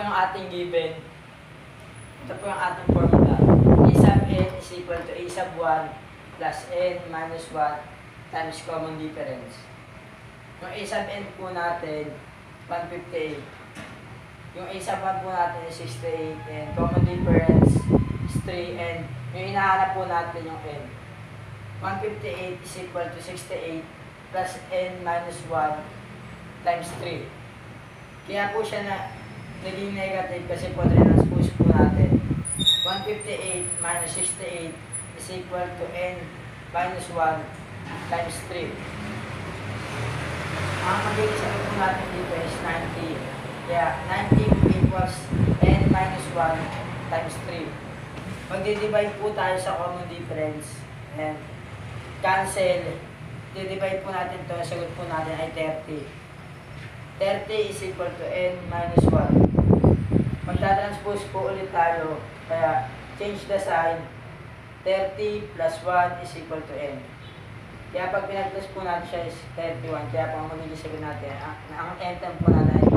yung ating given. Ito po yung ating formula. A sub n is equal to A sub 1 plus n minus 1 times common difference. Yung A sub n po natin, 158. Yung A sub 1 po natin is 68 and common difference is 3 and yung hinahanap po natin yung n. 158 is equal to 68 plus n minus 1 times 3. Kaya po siya na naging negative kasi po transpose po natin. 158 minus 68 is equal to n minus 1 times 3. Ang magiging sagot po natin dito is 90. Kaya 90 equals n minus 1 times 3. Magdi-divide po tayo sa common difference and cancel. Di-divide po natin to. Ang sagot po natin ay 30. 30 is equal to n minus 1. Magta-transpose po ulit tayo. Kaya change the sign. 30 plus 1 is equal to n. Kaya pag pinag-plus po natin siya is 31. Kaya po ang magiging sagot natin, ang, ang n term po natin ay